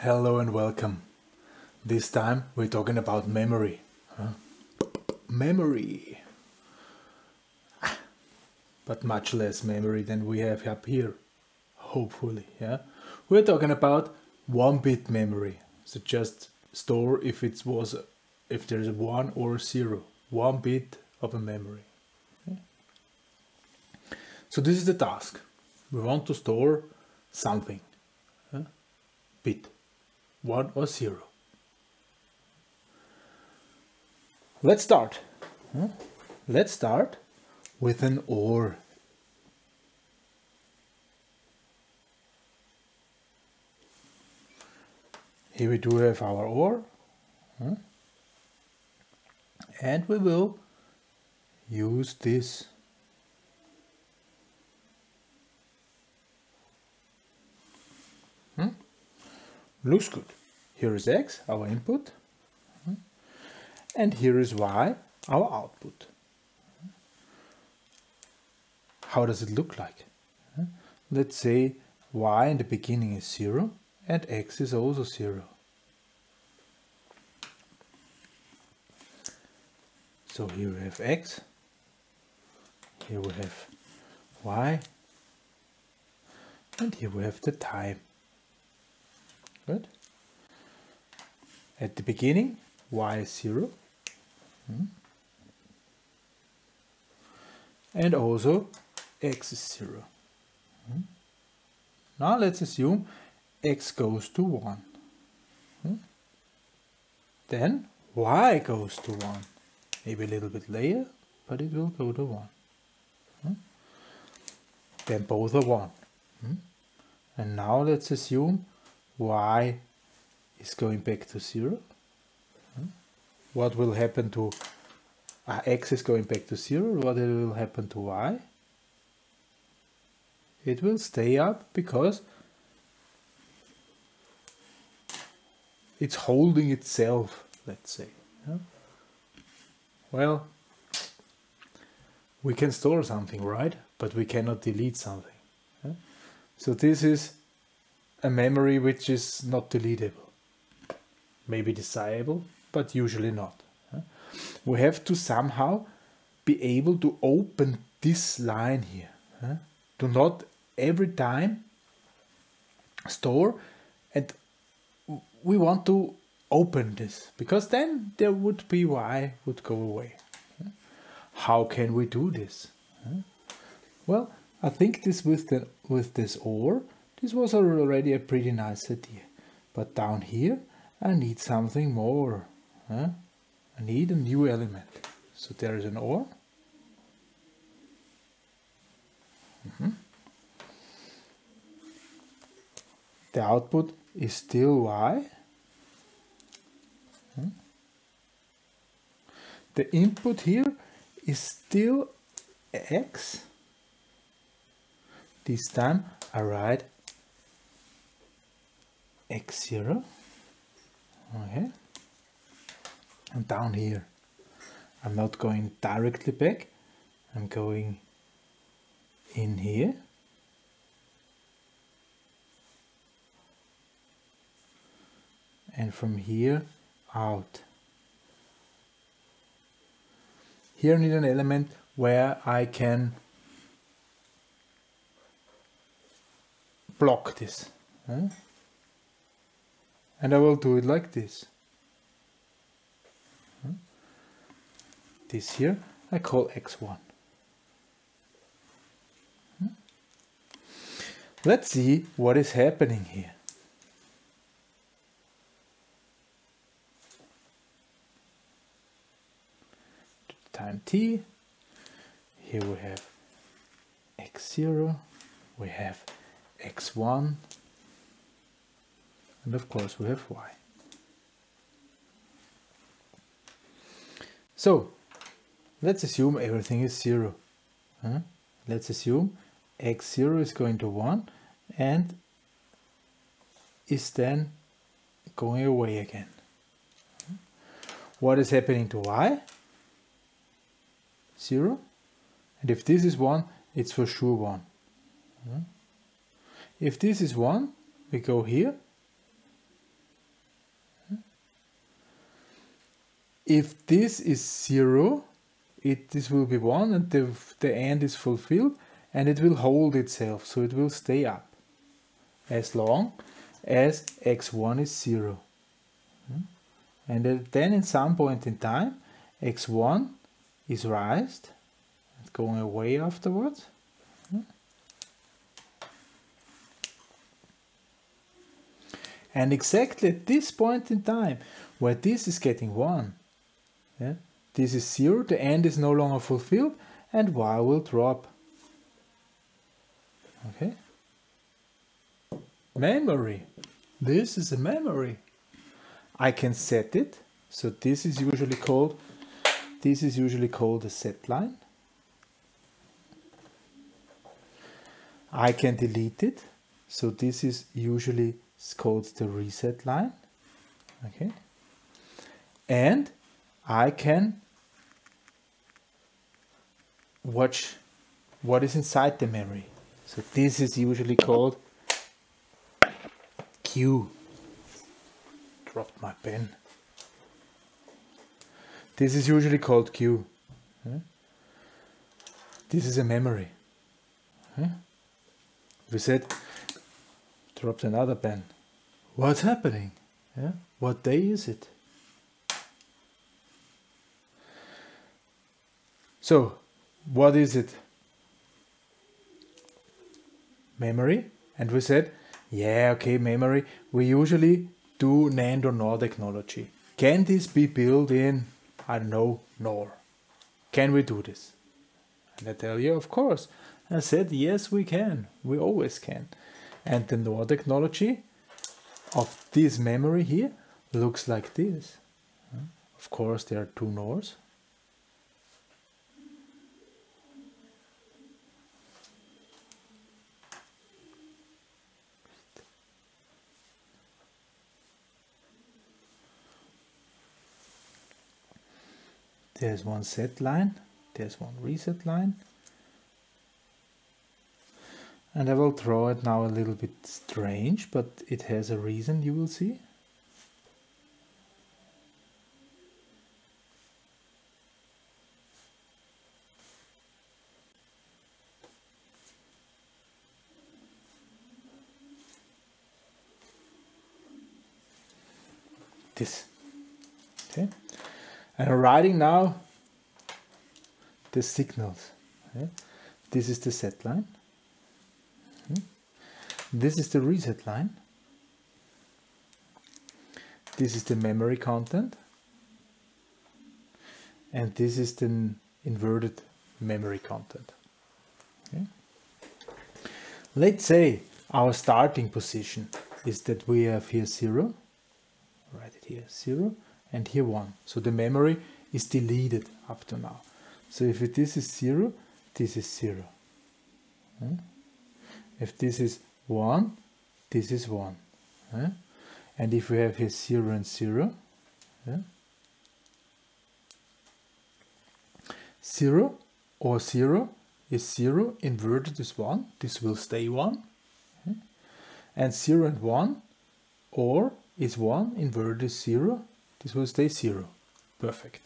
Hello and welcome. This time we're talking about memory. Huh? Memory. Ah, But much less memory than we have up here. Hopefully, yeah. We're talking about one bit memory. So just store if it was if there's a one or a zero. One bit of a memory. So this is the task. We want to store something. huh? Bit. One or zero. Let's start. Hmm? Let's start with an OR. Here we do have our OR. Hmm? And we will use this looks good. Here is x, our input, and here is y, our output. How does it look like? Let's say y in the beginning is 0 and x is also 0. So here we have x, here we have y, and here we have the time. Good. At the beginning, y is 0. Hmm. And also x is 0. Hmm. Now let's assume x goes to 1. Hmm. Then y goes to 1. Maybe a little bit later, but it will go to 1. Hmm. Then both are 1. Hmm. And now let's assume y is going back to 0. Hmm. What will happen to uh, x is going back to 0. What will happen to y? It will stay up because it's holding itself, let's say. yeah? Well, we can store something, right? But we cannot delete something. yeah? So this is a memory which is not deletable. Maybe desirable, but usually not. We have to somehow be able to open this line here. Do not every time store and we want to open this because then there would be why would go away. How can we do this? Well, I think this with the with this OR, this was already a pretty nice idea. But down here, I need something more. huh? I need a new element. So there is an OR. Mhm. The output is still y. Hmm. The input here is still x. This time I write x0. Okay. And down here, I'm not going directly back. I'm going in here. And from here out. Here I need an element where I can block this. huh? And I will do it like this. This here I call x1. Hmm? Let's see what is happening here. Time t. Here we have x0, we have x1, and of course we have y. So let's assume everything is 0. huh? Let's assume x0 is going to 1 and is then going away again. What is happening to y? 0. And if this is 1, it's for sure 1. Hmm? If this is 1, we go here if this is 0, it this will be 1 and the, the AND is fulfilled and it will hold itself, so it will stay up as long as x1 is 0. Hmm? And then in some point in time, x1 is raised, it's going away afterwards. Hmm? And exactly at this point in time, where this is getting 1, yeah, this is 0, the AND is no longer fulfilled, and y will drop. Okay? Memory. This is a memory. I can set it. So this is usually called this is usually called a set line. I can delete it. So this is usually called the reset line. Okay. And I can watch what is inside the memory. So this is usually called Q. Dropped my pen. This is usually called Q. This is a memory. We said, dropped another pen. What's happening? What day is it? So, what is it? Memory. And we said, yeah, okay, memory. We usually do NAND or NOR technology. Can this be built in, I don't know, NOR? Can we do this? And I tell you, of course. I said, yes, we can. We always can. And the NOR technology of this memory here looks like this. Of course, there are two NORs. There's one set line, there's one reset line. And I will draw it now a little bit strange, but it has a reason you will see. This. And I'm writing now the signals. Okay. This is the set line. Hmm. This is the reset line. This is the memory content. And this is the inverted memory content. Okay. Let's say our starting position is that we have here 0, write it here 0, and here 1. So the memory is deleted up to now. So if this is 0, this is 0. Hmm? If this is 1, this is 1. Hmm? And if we have here 0 and 0, 0 or 0 is 0, inverted is 1, this will stay 1. And 0 and 1 or is 1, inverted is 0, this will stay 0. Perfect.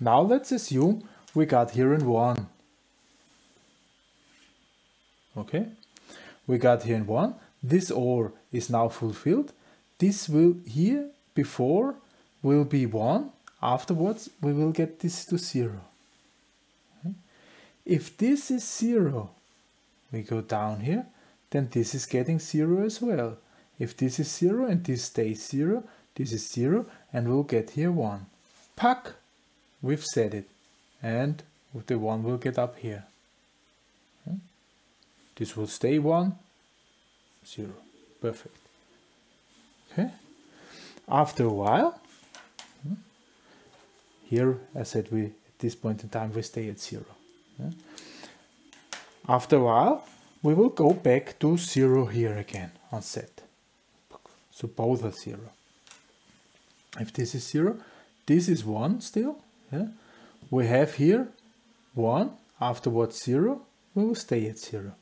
Now let's assume we got here in 1. Okay, we got here in 1. This OR is now fulfilled. This will here before will be 1. Afterwards we will get this to 0. Okay. If this is 0, we go down here, then this is getting 0 as well. If this is 0 and this stays 0, this is 0 and we'll get here 1. Puck! We've set it. And the 1 will get up here. Hmm? This will stay 1, 0. Perfect. Okay. After a while, hmm? here I said we at this point in time we stay at 0. After a while, we will go back to 0 here again on set. So both are 0 if this is 0 this is 1 still yeah? we have here 1 afterwards 0 we will stay at 0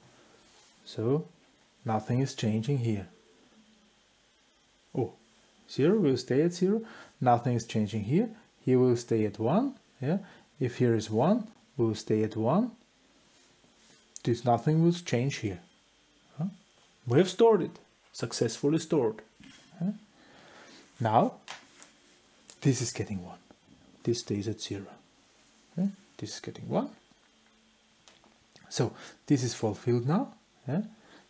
so nothing is changing here oh 0 will stay at 0 nothing is changing here here will stay at 1. Yeah. If here is 1, we will stay at 1. This nothing will change here. Huh? We have stored it, successfully stored. Huh? Now, this is getting 1. This stays at 0. Okay? This is getting 1. So, this is fulfilled now. Yeah?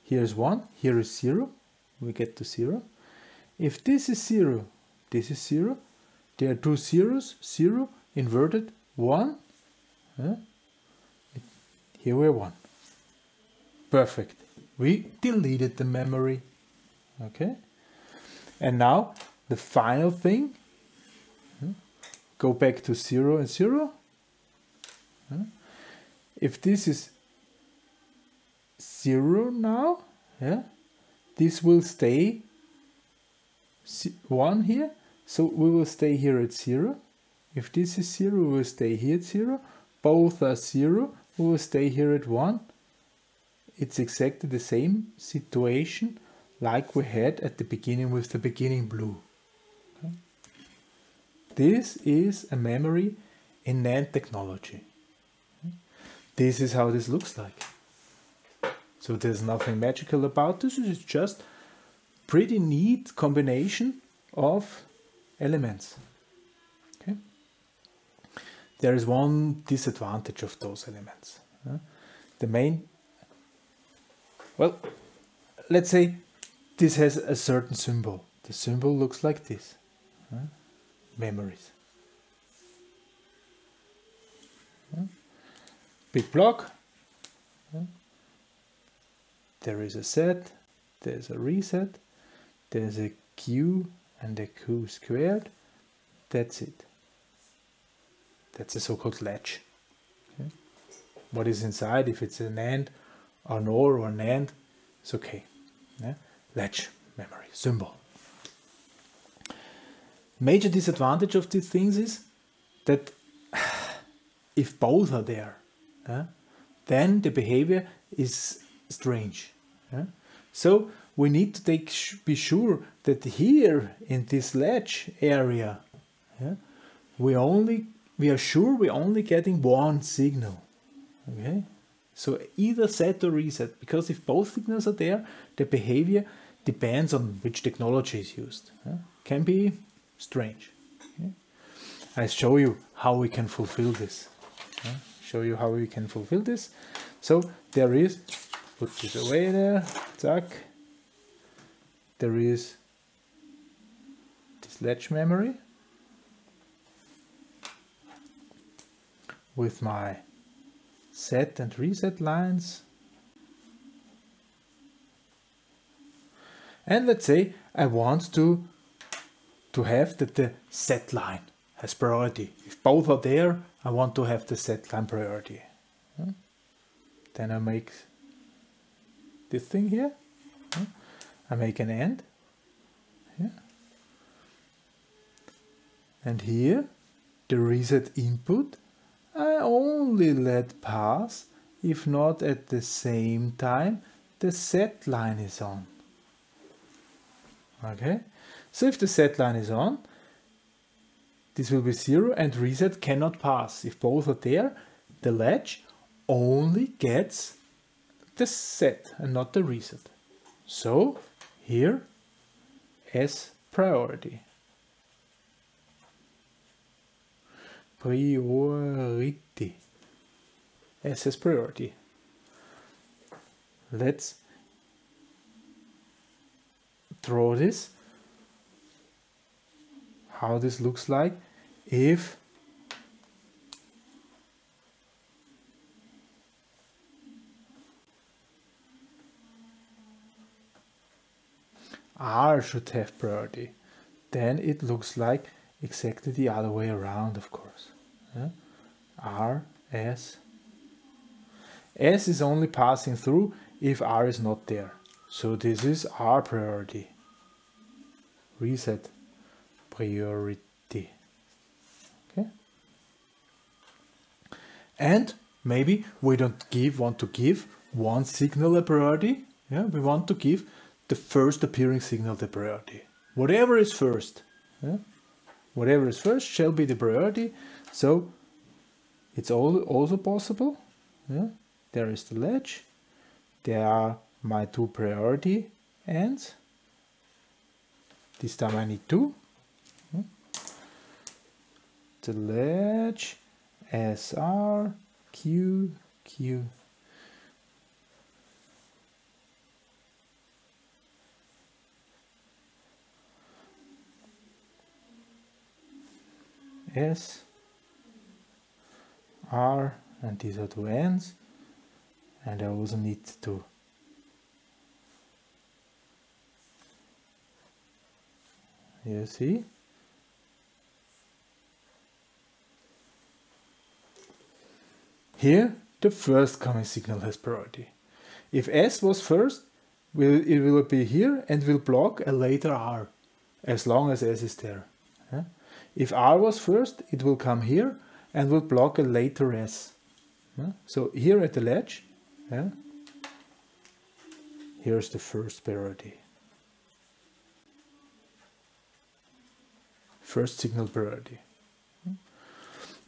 Here is 1, here is 0. We get to 0. If this is 0, this is 0. There are two zeros, 0, inverted, 1. Yeah? Here we are 1. Perfect. We deleted the memory. Okay. And now the final thing. Go back to 0 and 0. If this is 0 now, yeah, this will stay 1 here. So we will stay here at 0. If this is 0, we will stay here at 0. Both are 0, we will stay here at 1 it's exactly the same situation like we had at the beginning with the beginning blue. This is a memory in NAND technology. This is how this looks like. So there's nothing magical about this, it's just pretty neat combination of elements. Okay. There is one disadvantage of those elements. The main well, let's say this has a certain symbol. The symbol looks like this. Memories. Hmm? Big block. Hmm? There is a set, there's a reset, there's a Q and a Q squared. That's it. That's a so-called latch. What is inside, if it's an AND, or NOR or AND, it's okay. Yeah? Latch memory, symbol. Major disadvantage of these things is that if both are there, yeah, then the behavior is strange. Yeah? So we need to take be sure that here in this latch area, yeah, we only we are sure we're only getting one signal. Okay, so either set or reset, because if both signals are there, the behavior depends on which technology is used. Eh? Can be strange. Okay? I show you how we can fulfill this. Yeah? Show you how we can fulfill this. So there is, put this away there, zack. There is this latch memory with my set and reset lines. And let's say I want to, to have that the set line has priority. If both are there, I want to have the set line priority. Hmm? Then I make this thing here. Hmm? I make an end. And here, the reset input I only let pass if not at the same time the set line is on. Okay, so if the set line is on, this will be zero and reset cannot pass. If both are there, the latch only gets the set and not the reset. So here S priority. priority. S is priority. Let's draw this. How this looks like if R should have priority. Then it looks like exactly the other way around, of course. Yeah? R, S. S is only passing through if R is not there. So this is R priority. Reset priority. Okay. And maybe we don't give want to give one signal a priority. Yeah, we want to give the first appearing signal the priority. Whatever is first. Yeah? whatever is first shall be the priority. So it's all also possible. Yeah? There is the latch. There are my two priority ANDs. This time I need two. The latch SR Q Q. S R and these are two ANDs and I also need to you see here the first coming signal has priority. If S was first will it will be here and will block a later R as long as S is there. If R was first it will come here and will block a later S. So here at the latch here's the first priority. First signal priority.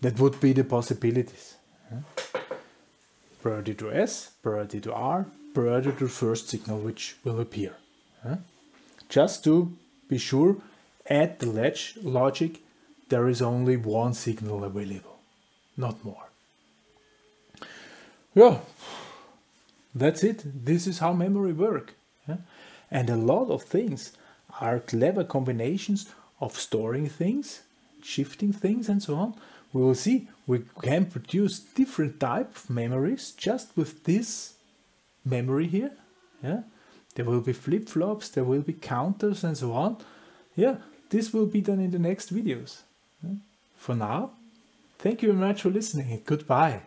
That would be the possibilities. Priority to S, priority to R, priority to first signal which will appear. Just to be sure, at the latch logic, there is only one signal available, not more. Yeah, that's it. This is how memory work. And a lot of things are clever combinations of storing things, shifting things and so on. We will see we can produce different type of memories just with this memory here. Yeah, There will be flip-flops, there will be counters and so on. Yeah, this will be done in the next videos. For now, thank you very much for listening goodbye.